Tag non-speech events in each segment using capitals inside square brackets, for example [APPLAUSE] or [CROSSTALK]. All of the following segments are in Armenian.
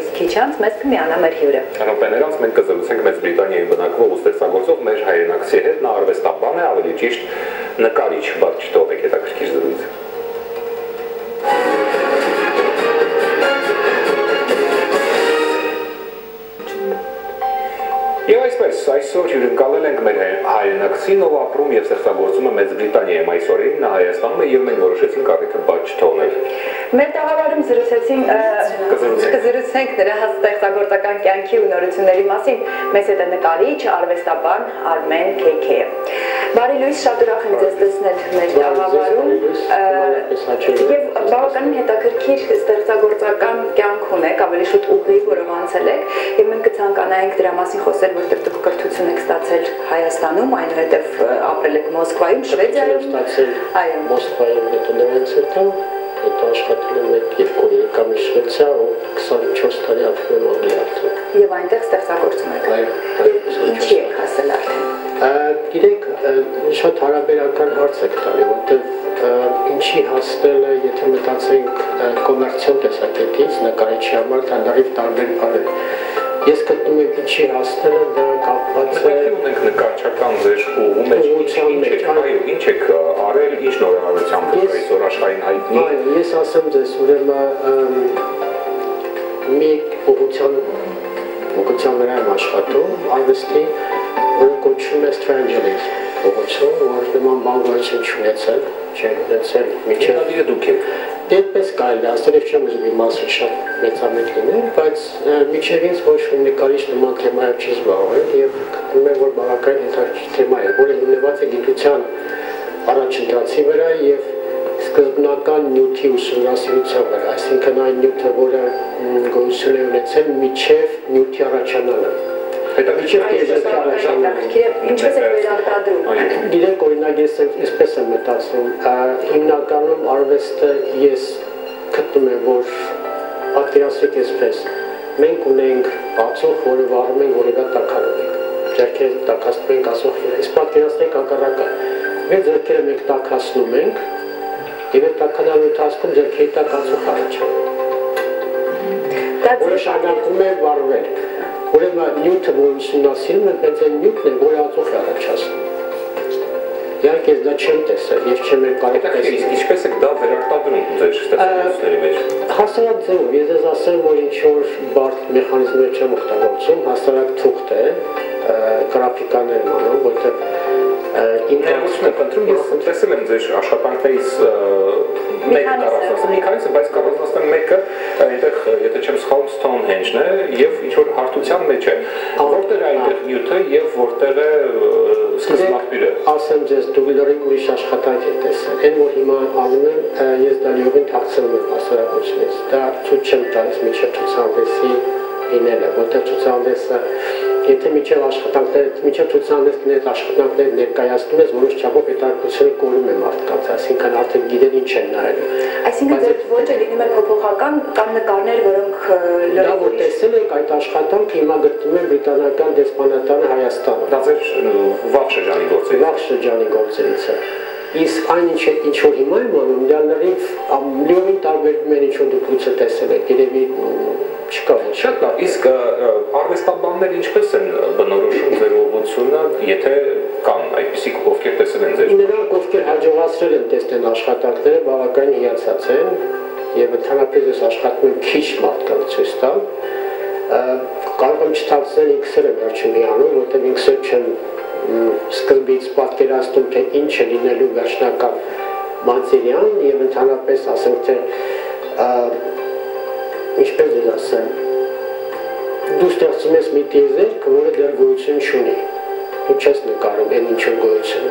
իսկ քիչ անց մեզ կմիանա մեր հյուրը։ Հանրապեներանց մենք կզրուցենք Մեծ Բրիտանիայում բնակվող ու ստեղծագործող մեր հայրենակցի հետ, նա արվեստաբան է, ավելի ճիշտ նկարիչ, բաց չթողեք հետաքրքիր զրույց։ Եվ այսպես, այսօր հյուրընկալել ենք մեր հայրենակցին, ով ապրում եւ ստեղծագործում է Մեծ Բրիտանիայում այսօրին, նա Հայաստանում է եւ մենք որոշեցինք առիթը բաց չթողնել։ Մեր տաղավարում զրուցեցին կզրուցենք նրա ստեղծագործական կյանքի ու նորությունների մասին։ Մեզ հետ է նկարիչ, արվեստաբան Արմեն Քեքեը։ Բարի լույս, շատ ուրախ ենք ձեզ տեսնել մեր տաղավարում։ Եվ բավականին հետաքրքիր ստեղծագործական կյանք ունեք, ավելի շուտ ուղի, որով անցել եք, եւ մենք կցանկանայինք դրա մասին խոսել, որտեղ դուք կրթություն եք ստացել Հայաստանում, այնուհետև ապրել եք Մոսկվայում, Շվեդիայում, ստացել այո Մոսկվայում հետո նրանց հետո աշխատել եմ մեկ երկու եկամ Շվեդիա ու 24 տարի ապրում եմ Անգլիայում։ Եվ այնտեղ ստեղծագործում եք։ Այո։ Ինչի եք հասել արդեն։ Գիտեք, շատ հարաբերական հարց եք տալի, որտեղ ինչի հասնելը, եթե մտածենք կոմերցիոն տեսակետից, նկարիչի համար դա լրիվ տարբեր բան է։ Ես գտնում եմ ինչի հասնելը դա կապված է Մենք նկարչական ձեր ուղու մեջ ուղղության մեջ, այո, ինչ եք արել, ինչ նորարարությամբ եք այսօր աշխարհին հայտնի։ Այո, ես ասեմ ձեզ, ուրեմն մի ուղղության ուղղության վրա եմ աշխատում, արվեստի, որը կոչվում է Strangeries ուղղություն, որ նման բան եմ չունեցել, չեմ ունեցել միջև Ինչա՞ դուք եք։ Դեպպես կարելի ասել, ես չեմ ուզում իմ մասը շատ մեծամետ լինել, բայց միջև ինձ ոչ մի նկարիչ նման թեմայով չի զբաղվել եւ գտնում եմ, որ բավական հետաքրքիր թեմա է, որը հիմնված է գիտության առաջընթացի վրա եւ սկզբնական նյութի ուսումնասիրության վրա, այսինքն այն նյութը, որը գոյություն է ունեցել միջև նյութի առաջանալը։ Հետաքրքիր է է, ինչպես եք վերարտադրում։ Գիտեք, օրինակ ես այսպես եմ մտածում, հիմնականում արվեստը ես գտնում եմ, որ պատկերացրեք այսպես, մենք ունենք բացող, որը վառում ենք որևէ տակարում ենք, ձերքերը տակացնում ենք ասող իրը, իսկ պատկերացրեք ակարակը, մեր ձերքերը մենք տակացնում ենք, եւ այդ տականալու ընթացքում ձերքերի տակ ածող առաջանում, որը շարունակում է վառվել, ուրեմն նյութը, որ ուսումնասիրում ենք, հենց այն նյութն է, որը ածող է առաջացնում Իհարկե դա չեմ տեսել եւ չեմ կարող տեսնել։ ինչպես եք դա վերարտադրում ձեր ստեղծությունների մեջ։ Հասարակ ձևով, ես ես ասեմ, որ ինչ որ բարդ մեխանիզմներ չեմ օգտագործում, հասարակ թուղթ է, գրաֆիկաներ անում, որտեղ կարծիքով եմ ընտրում, ես տեսել եմ ձեր աշխատանքներից մեկ կարծրացը մի քանիսը, բայց կարծրացնեմ մեկը այնտեղ, եթե չեմ սխալվում, Stonehenge-ն է եւ ինչ որ հարթության մեջ է։ Որտեղ է այնտեղ նյութը եւ որտեղ է սկզբնաղբյուրը։ Ասեմ ձեզ, դու լրիվ ուրիշ աշխատանք եք տեսել։ Այն որ հիմա անում եմ, ես դա լիովին թաքցնում եմ հասարակությունից։ Դա ցույց չեմ տալիս միջև ցուցահանդեսի լինելը, որտեղ ցուցահանդեսը եթե միջև աշխատանքները, միջև ցուցահանդեսների աշխատանքները ներկայացնում ես, որոշ չափով հետաքրքրությունը կորում է մարդկանց, այսինքն արդեն գիտեն ինչ են նայելու։ Այսինքն ձեր ոճը լինում է փոփոխական կամ նկարներ, որոնք լրիվ որ տեսել եք այդ աշխատանքը հիմա գտնվում է բրիտանական դեսպանատանը Հայաստանում։ Դա ձեր վաղ շրջանի գործերից։ Վաղ շրջանի գործերից է։ Իսկ այն ինչ ինչ որ հիմա եմ անում, դա լրիվ լիովին տարբերվում է ինչ որ դուք լույսը տեսել եք, երևի չկա ոչ։ Շատ լավ, իսկ արվեստաբանները ինչպես են բնորոշում ձեր ուղղությունը, եթե կան այդպիսիք, ովքեր տեսել են ձեր։ Նրանք ովքեր հաջողացրել են տեսնել աշխատանքները, բավականին հիացած են եւ ընդհանրապես այս աշխատում քիչ մարդկանց ցույց տալ կարող եմ չթաքցնել ինքս էլ եմ վերջին անում, որտեղ ինքս էլ չեմ սկզբից պատկերացնում թե ինչ է լինելու վերջնական մատերիալ եւ ընդհանրապես ասենք թե ինչպես ես ասեմ դու ստեղծում ես մի տիեզերք, որը դեռ գոյություն չունի դու չես նկարում այն ինչ որ գոյություն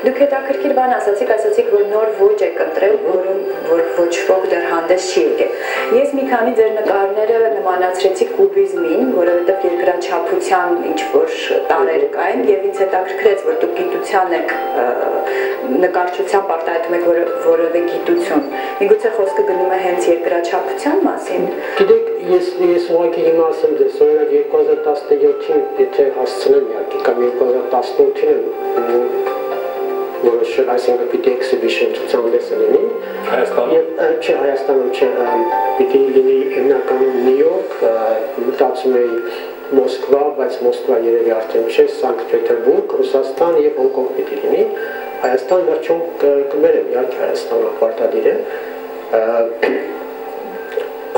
Դուք հետաքրքիր բան ասացիք, ասացիք, որ նոր ոճ եք ընտրել, որում որ ոչ ոք դեռ հանդես չի եկել։ Ես մի քանի ձեր նկարները նմանացրեցի կուբիզմին, որովհետև երկրաչափության ինչ որ տարեր կային եւ ինձ հետաքրքրեց, որ դուք գիտության եք նկարչությամբ արտահայտում եք որևէ գիտություն։ Միգուցե խոսքը գնում է հենց երկրաչափության մասին։ Գիտեք, ես ես ուղղակի հիմա ասեմ դες, օրինակ 2017-ին եթե հասցնեմ իհարկե կամ 2018-ին որոշել, այսինքն պիտի exhibition ցուցահանդեսը լինի Հայաստանում եւ չէ Հայաստանում չէ, պիտի լինի հիմնականում Նյու Յորք, կարծում էի Մոսկվա, բայց Մոսկվա երևի արդեն չէ, Սանկտ Պետերբուրգ, Ռուսաստան եւ Հոնկոնգ պիտի լինի։ Հայաստան վերջում կմերեմ, իհարկե Հայաստանը պարտադիր է։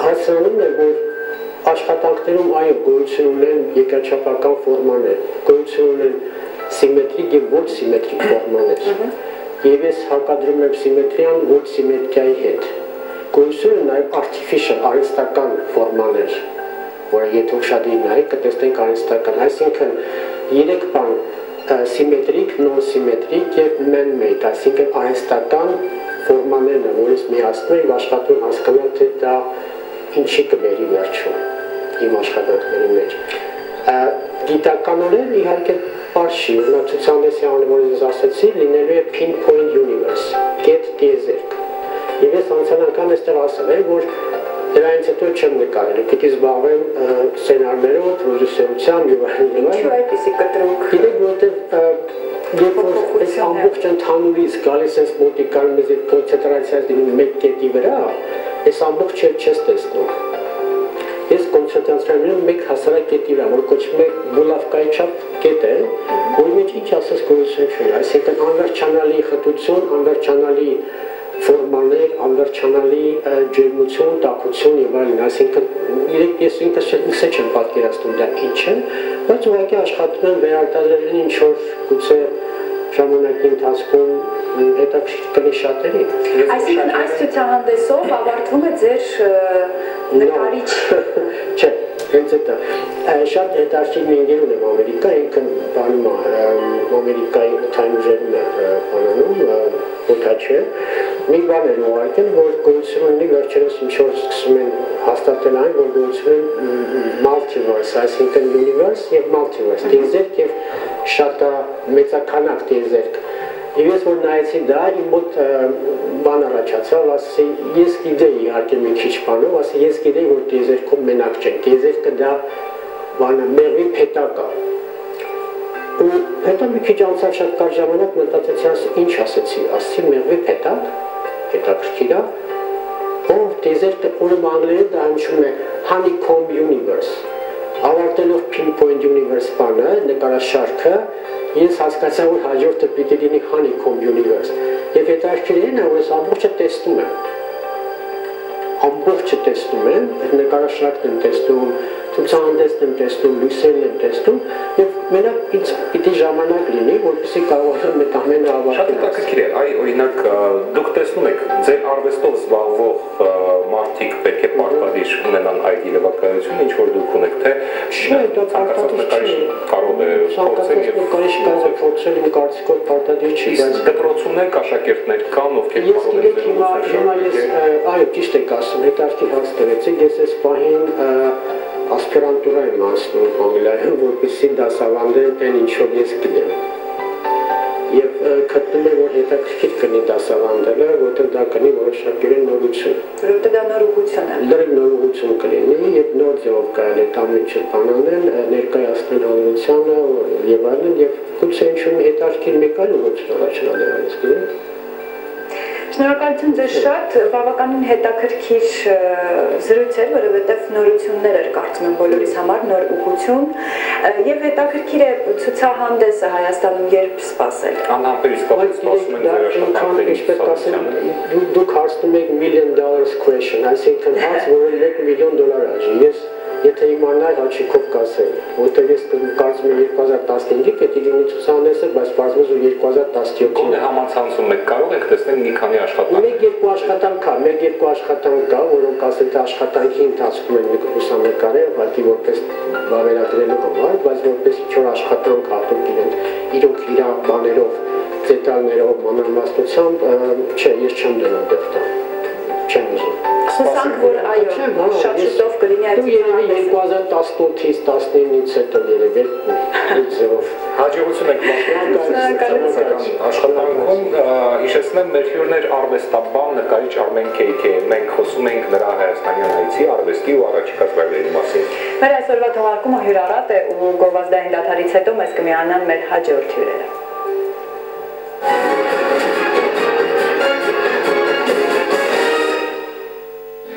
Հասանում է, որ աշխատանքներում այո գոյություն ունեն երկրաչափական ֆորմաներ, գոյություն ունեն սիմետրիկ եւ ոչ սիմետրիկ ֆորմաներ։ Եվ ես հակադրում եմ սիմետրիան ոչ սիմետրիայի հետ։ ունեն նաեւ artificial արհեստական ֆորմաներ, որը եթե ուշադրի նայեք, կտեսնենք արհեստական, այսինքն երեք բան սիմետրիկ, նոն-սիմետրիկ եւ man-made, այսինքն արհեստական ֆորմաներն են, որից միացնում են աշխատում հասկանալ թե դա ինչի կբերի վերջում իմ աշխատանքների մեջ։ Գիտականորեն իհարկե բարշի, ունացուցանեսի անվորը ես ասացի, լինելու է pinpoint universe, get տիեզերք։ Եվ ես անցյալ անգամ այստեղ ասել եմ, որ դրանից հետո չեմ նկարել, պիտի զբաղվեմ սցենարներով, ռեժիսորությամբ եւ այլն։ Ինչու այդպեսի կտրուկ։ Գիտեք, որովհետեւ երբ որ այս ամբողջ ընդհանուրից գալիս ես մոտիկան մեզ այդ կոնցենտրացիայից դիմում մեկ կետի վրա, այս ամբողջը չես տեսնում ես կոնցենտրացիայում մեկ հասարակ կետի վրա, որ կոչվում է բուլավկայի չափ կետ է, որի մեջ ինչ ասես գոյություն չի, այսինքն անվերջանալի խտություն, անվերջանալի ֆորմաներ, անվերջանալի ջերմություն, տաքություն եւ այլն, այսինքն իրենք ես ինքս չեմ չեմ պատկերացնում դա ինչ է, բայց ուղղակի աշխատում եմ վերարտադրել ինչ որ գուցե ժամանակի ընթացքում հետաքրքիր կլի շատերի։ Այսինքն այս ցուցահանդեսով ավարտվում է ձեր նկարիչ [LAUGHS] Չէ, հենց դա շատ հետաքրքիր մի ընկեր ունեմ Ամերիկա, ինքն բանում է Ամերիկայի օթային ուժերում է բանանում, օթաչը։ Մի բան է ուղարկել, որ գույցում ունի վերջերս ինչ որ սկսում են հաստատել այն, որ գույցում multiverse, այսինքն universe եւ multiverse, դիզերք եւ շատ մեծականակ դիզերք Եվ ես որ նայեցի դա, իմ մոտ առաջացավ, ասի, ես գիտեի իհարկե մի քիչ բանով, ասի, ես գիտեի, որ տիեզերքում մենակ չեն, տիեզերքը դա բանը մեղվի փետակ է։ Ու հետո մի քիչ անցավ շատ կար ժամանակ մտածեցի, ասի, ինչ ասեցի, ասի, մեղվի փետակ, հետաքրքիր է, ով տիեզերքը ուրեմն անգլերեն դա հնչում է honeycomb universe ավարտելով pinpoint universe բանը, նկարաշարքը, ես հասկացա, որ հաջորդը պիտի լինի honeycomb universe։ Եվ հետաքրքիրն է, որ ես ամբողջը տեսնում եմ։ Ամբողջը տեսնում եմ, նկարաշարքն եմ տեսնում, ցուցահանդեսն եմ տեսնում, լույսերն եմ տեսնում, եւ մենակ ինձ պիտի ժամանակ լինի, որպեսզի կարողանամ այդ ամենը ավարտել։ Շատ հետաքրքիր է, այ օրինակ դուք տեսնում եք, ձեր արվեստով զբաղվող մարդիկ պետք է պարտադիր ունենան այդ իրավակայությունը, ինչ որ դուք ունեք, թե Չէ, դա պարտադիր չի։ Կարող է փորձել եւ նկարիչ կարող է փորձել իմ կարծիքով պարտադիր չի, բայց դպրոցումներ աշակերտներ կան, ովքեր Ես գիտեք հիմա հիմա ես այո ճիշտ եք ասում, հետարքի հաս տվեցիք, ես այս պահին ասպիրանտուրա եմ անցնում Անգլիայում, որպեսզի դասավանդեմ այն ինչ որ ես գիտեմ եւ գտնում եմ որ հետաքրքիր կնի դասավանդելը, որտեղ դա կնի որոշակի նորություն։ Որովհետեւ դա նորություն է։ Լրիվ նորություն կլինի եւ նոր ձևով կարելի տամիջը բանանել, ներկայացնել հանրությանը եւ այլն եւ գուցե ինչ-որ հետաքրքիր մեկ այլ ուղղություն առաջանալ դրանից գիտեք։ Շնորհակալություն ձեզ շատ, բավականին հետաքրքիր զրույց էր, որովհետև նորություններ էր կարծում եմ բոլորիս համար, նոր ուղղություն եւ հետաքրքիր է ցուցահանդեսը Հայաստանում երբ սպասել։ Անհամբեր իսկապես սպասում են ձեր աշխատանքների ինչպես ասեմ, դուք հարցնում եք million dollars question, այսինքն հարց, որը 1 միլիոն դոլար արժի։ Ես եթե իմանայի հաճիկով կասել, որտեղ ես կարծում եմ 2015-ի պետք է լինի ցուցանեսը, բայց բազմոց 2017-ին Գոնե համացանցում եք կարող եք տեսնել մի քանի աշխատանք։ Մեկ-երկու աշխատանք կա, մեկ-երկու աշխատանք կա, որոնք ասել թե աշխատանքի ընթացքում են լուսանկարել, ուղղակի որպես բարերագրելու համար, բայց որպես ինչ-որ աշխատանք հատուկ իրեն իրոք իր բաներով, դետալներով, մանրամասնությամբ, չէ, ես չեմ դնում դեպտա։ Չեմ ուզում։ Հուսանք, որ այո, շատ շուտով կլինի այդ Դու երևի 2018-ից 19-ից հետո երևի [LAUGHS] ձևով Հաջողություն եք մաղթում աշխատանքում հիշեցնեմ մեր հյուրներ արվեստաբան նկարիչ Արմեն Քեյքե մենք խոսում ենք նրա հայաստանյան այցի արվեստի ու առաջիկա ծրագրերի մասին Մեր այսօրվա թողարկումը հյուրառատ է ու գովազդային դաթարից հետո մեզ կմիանան մեր հաջորդ հյուրերը